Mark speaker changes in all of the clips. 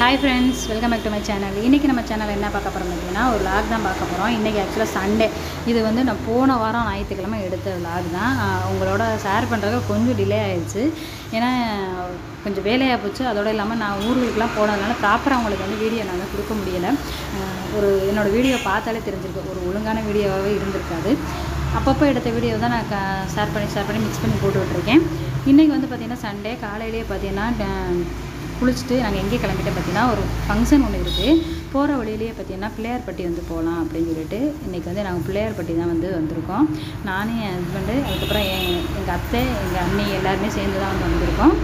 Speaker 1: Hi friends welcome back to my channel இன்றைக்கி நம்ம channel என்ன பார்க்க போகிறோம் அப்படின்னா ஒரு லாக் தான் பார்க்க போகிறோம் இன்றைக்கி ஆக்சுவலாக சண்டே இது வந்து நான் போன வாரம் ஞாயிற்றுக்கிழமை எடுத்த லாக் தான். உங்களோட ஷேர் பண்ணுறதுக்கு கொஞ்சம் டிலே ஆயிடுச்சு. ஏன்னா கொஞ்சம் வேலையாக போச்சு. அதோடு இல்லாமல் நான் ஊர்களுக்கெலாம் போனதுனால ப்ராப்பராக உங்களுக்கு வந்து வீடியோ நான் கொடுக்க முடியலை. ஒரு என்னோடய வீடியோ பார்த்தாலே தெரிஞ்சிருக்கு. ஒரு ஒழுங்கான வீடியோவாகவே இருந்திருக்காது. அப்பப்போ எடுத்த வீடியோ தான் நான் ஷேர் பண்ணி ஷேர் பண்ணி மிக்ஸ் பண்ணி போட்டு இன்றைக்கி வந்து பார்த்திங்கன்னா சண்டே காலையிலேயே பார்த்தீங்கன்னா குளிச்சுட்டு நாங்கள் எங்கே கிளம்பிட்டோம் பார்த்தீங்கன்னா ஒரு ஃபங்க்ஷன் ஒன்று இருக்குது போகிற வழியிலேயே பார்த்தீங்கன்னா பிள்ளையார்பட்டி வந்து போகலாம் அப்படின்னு சொல்லிட்டு இன்றைக்கி வந்து நாங்கள் பிள்ளையார்பட்டி தான் வந்து வந்திருக்கோம். நானும் என் ஹஸ்பண்டு அதுக்கப்புறம் என் எங்கள் அத்தை எங்கள் அண்ணி எல்லாருமே சேர்ந்து தான் வந்து வந்திருக்கோம்.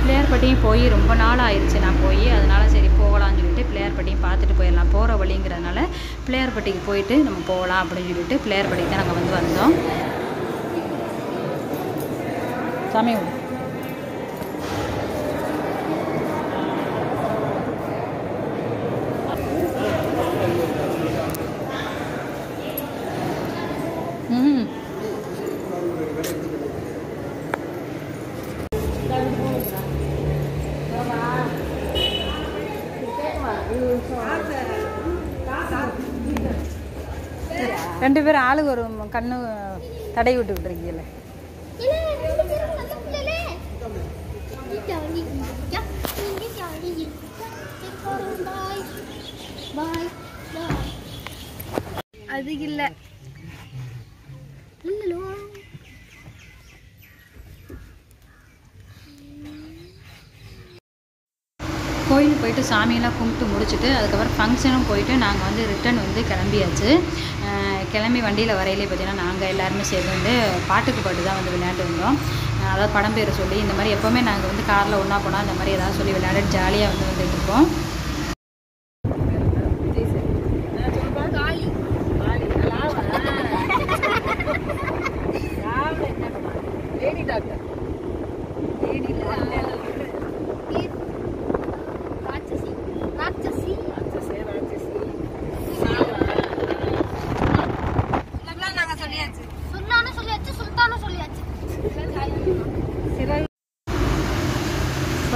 Speaker 1: பிள்ளையார்பட்டியும் போய் ரொம்ப நாள் ஆயிடுச்சு நான் போய் அதனால் சரி போகலாம்னு சொல்லிட்டு பிள்ளையார்பட்டியும் பார்த்துட்டு போயிடலாம். போகிற வழிங்கிறதுனால பிள்ளையார்பட்டிக்கு போயிட்டு நம்ம போகலாம் அப்படின்னு சொல்லிட்டு பிள்ளையார்பட்டிக்கு தான் நாங்கள் வந்து வந்தோம். சாமி ரெண்டு பேரும் ஆளுக்கு ஒரு கண்ணு தடை விட்டுக்கிட்டு விட்டுருக்கீங்களே.
Speaker 2: அது இல்லை.
Speaker 1: கோயிலுக்கு போயிட்டு சாமியெல்லாம் கும்பிட்டு முடிச்சுட்டு அதுக்கப்புறம் ஃபங்க்ஷனும் போயிட்டு நாங்கள் வந்து ரிட்டர்ன் வந்து கிளம்பியாச்சு. கிளம்பி வண்டியில் வரையிலே பார்த்தீங்கன்னா நாங்கள் எல்லாருமே சேர்ந்து வந்து பாட்டுக்கு பாட்டு தான் வந்து விளையாண்டு வந்தோம். அதாவது படம் பேர் சொல்லி இந்த மாதிரி எப்போவுமே நாங்கள் வந்து காரில் ஒன்றா போனால் இந்த மாதிரி ஏதாவது சொல்லி விளையாடிட்டு ஜாலியாக வந்து வந்துட்டு இருப்போம்.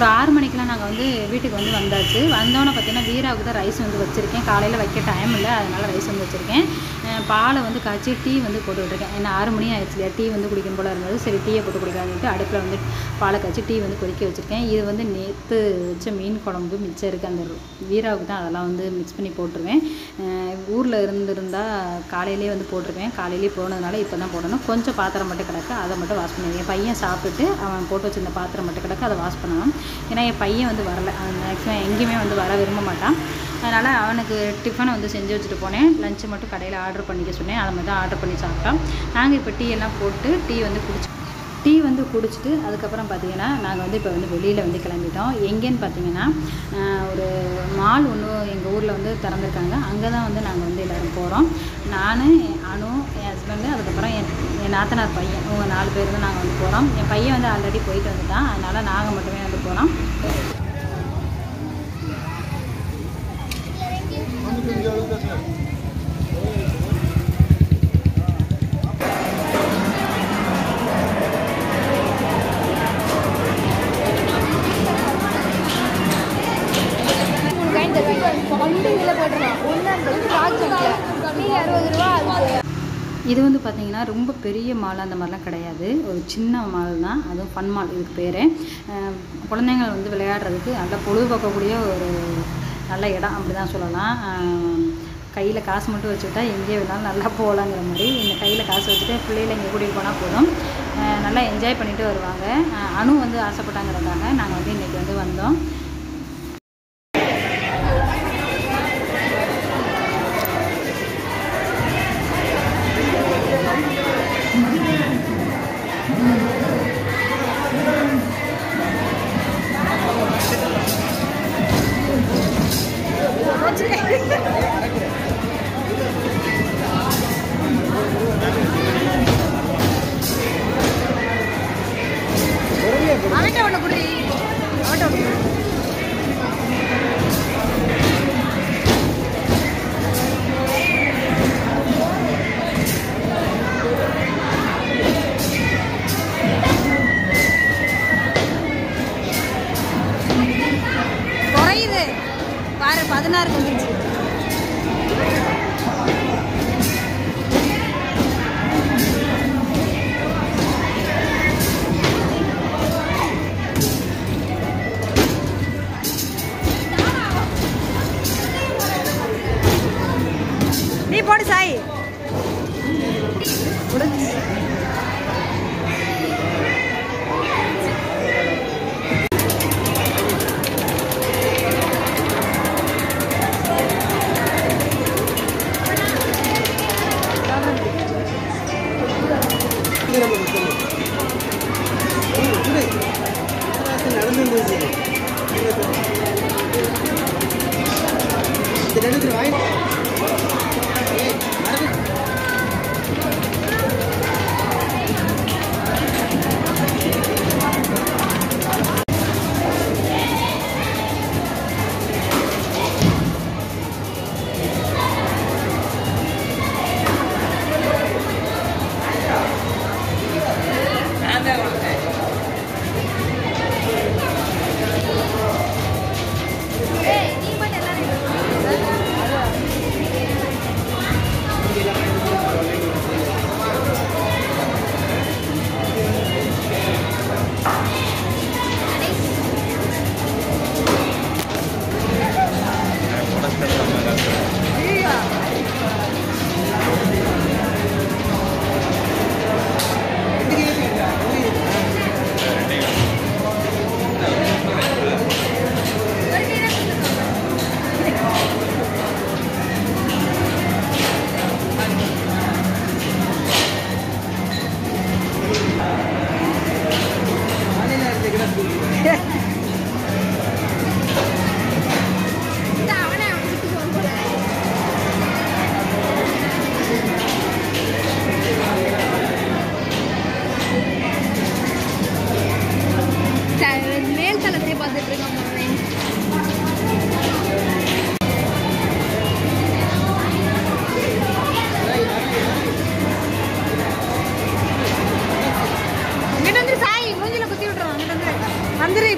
Speaker 1: அப்புறம் ஆறு மணிக்கெலாம் நாங்கள் வந்து வீட்டுக்கு வந்து வந்தாச்சு. வந்தோன்னே பார்த்தீங்கன்னா வீராவுக்கு தான் ரைஸ் வந்து வச்சுருக்கேன். காலையில் வைக்க டைம் இல்லை அதனால் ரைஸ் வந்து வச்சுருக்கேன். பாலை வந்து காய்ச்சி டீ வந்து போட்டுக்கிட்டுருக்கேன் விட்ருக்கேன் ஏன்னா ஆறு மணி ஆயிடுச்சு இல்லையா? டீ வந்து குடிக்கும் போல இருந்தது. சரி டீயை போட்டு குடிக்காதுன்ட்டு அடுப்பில் வந்து பாலை காய்ச்சி டீ வந்து கொதிக்க வச்சுருக்கேன். இது வந்து நேற்று வச்ச மீன் குழம்பு மிச்சம் இருக்குது அந்த வீராவுக்கு தான் அதெல்லாம் வந்து மிக்ஸ் பண்ணி போட்டுருவேன். ஊரில் இருந்திருந்தால் காலையிலேயே வந்து போட்டிருக்கேன் காலையிலேயே போனதுனால இப்போ தான் போடணும். கொஞ்சம் பாத்திரம் மட்டும் கிடக்கு அதை மட்டும் வாஷ் பண்ணிடுவேன் என் பையன் சாப்பிட்டுட்டு அவன் போட்டு வச்சிருந்த பாத்திரம் மட்டும் கிடக்கு அதை வாஷ் பண்ணணும் ஏன்னா என் பையன் வந்து வரல. அவன் மேக்ஸிமம் எங்கேயுமே வந்து வர விரும்ப மாட்டான். அதனால் அவனுக்கு டிஃபனை வந்து செஞ்சு வச்சுட்டு போனேன். லஞ்சு மட்டும் கடையில் ஆர்டர் பண்ணிக்க சொன்னேன். அதை மட்டும் ஆர்டர் பண்ணி சாப்பிட்டான். நாங்கள் இப்போ டீ எல்லாம் போட்டு டீ வந்து குடிச்சு டீ வந்து குடிச்சிட்டு அதுக்கப்புறம் பார்த்திங்கன்னா நாங்கள் வந்து இப்போ வந்து வெளியில் வந்து கிளம்பிட்டோம். எங்கேன்னு பார்த்தீங்கன்னா ஒரு மால் ஒன்று எங்கள் ஊரில் வந்து திறந்துருக்காங்க. அங்கே தான் வந்து நாங்கள் வந்து எல்லோரும் போகிறோம் நான் என் அனு என் ஹஸ்பண்டு அதுக்கப்புறம் என் நாத்தனார் பையன். இவங்க நாலு பேர் தான் நாங்கள் வந்து போகிறோம் என் பையன் வந்து ஆல்ரெடி போயிட்டு வந்துட்டான். அதனால் நாங்கள் மட்டுமே வந்து போகிறோம் இது வந்து பார்த்தீங்கன்னா ரொம்ப பெரிய மால் அந்த மாதிரிலாம் கிடையாது. ஒரு சின்ன மால் தான். அதுவும் ஃபன் மால் இதுக்கு பேர். குழந்தைங்கள் வந்து விளையாடுறதுக்கு நல்லா பொழுதுபோக்கக்கூடிய ஒரு நல்ல இடம் அப்படி தான் சொல்லலாம் கையில் காசு மட்டும் வச்சுக்கிட்டா எங்கே வேணாலும் நல்லா போகலாங்கிற மாதிரி இந்த கையில் காசு வச்சுட்டு பிள்ளைகளை இங்கே கூட்டிகிட்டு போனால் போதும். நல்லா என்ஜாய் பண்ணிவிட்டு வருவாங்க. அணு வந்து ஆசைப்பட்டாங்கிறதுக்காக நாங்கள் வந்து இன்றைக்கி வந்து வந்தோம்.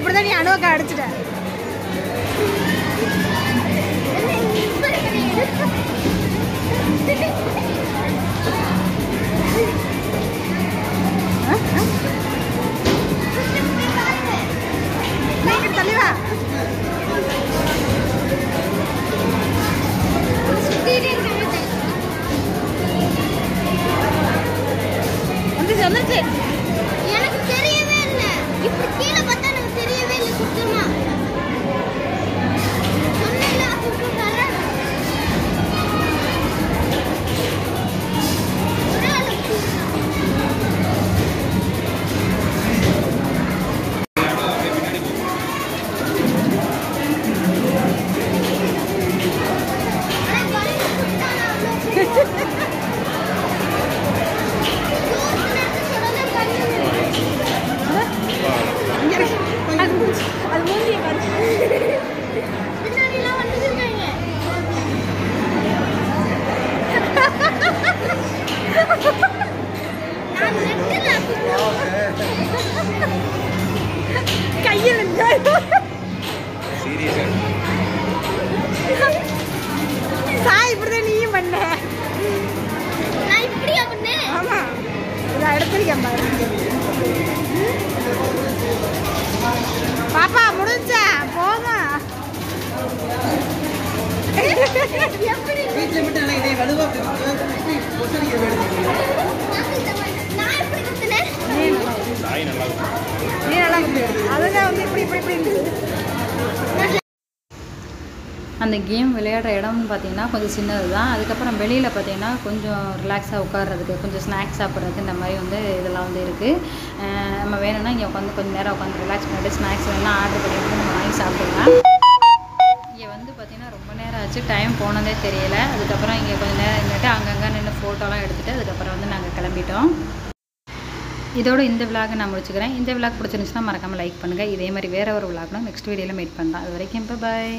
Speaker 3: இப்படிதான் நீ அணுவக்கா அடிச்சிட்ட. கையில் சாய் இப்படிதான் நீயும் பண்ண ஆமா இதை எடுத்திருக்கேன் பாப்பா முடிஞ்ச போமா
Speaker 2: எப்படி
Speaker 4: வீட்டில் மட்டும் இதே வலுவா
Speaker 1: அந்த கேம் விளையாடுற இடம்னு பார்த்தீங்கன்னா கொஞ்சம் சின்னது தான். அதுக்கப்புறம் வெளியில் பார்த்தீங்கன்னா கொஞ்சம் ரிலாக்ஸாக உட்கார்றதுக்கு கொஞ்சம் ஸ்நாக்ஸ் சாப்பிட்றதுக்கு இந்த மாதிரி வந்து இதெல்லாம் வந்து இருக்குது நம்ம வேணும்னா இங்கே உட்காந்து கொஞ்சம் நேரம் உட்காந்து ரிலாக்ஸ் பண்ணிட்டு ஸ்நாக்ஸ் வேணால் ஆர்டர் பண்ணி வந்து நம்ம வாங்கி சாப்பிட்லாம் ஆச்சு டைம் போனதே தெரியல. அதுக்கப்புறம் இங்கே கொஞ்சம் நேரம் நின்றுட்டு அங்கங்கே நின்று ஃபோட்டோலாம் எடுத்துகிட்டு அதுக்கப்புறம் வந்து நாங்கள் கிளம்பிட்டோம். இதோட இந்த விலாகை நான் முடிச்சுக்கிறேன். இந்த விலாக் பிடிச்சிருந்துச்சுன்னா மறக்காமல் லைக் பண்ணுங்கள் இதே மாதிரி வேறு ஒரு விலாக்னா நெக்ஸ்ட் வீடியோவில் மீட் பண்ணலாம். அது வரைக்கும் இப்போ பாய்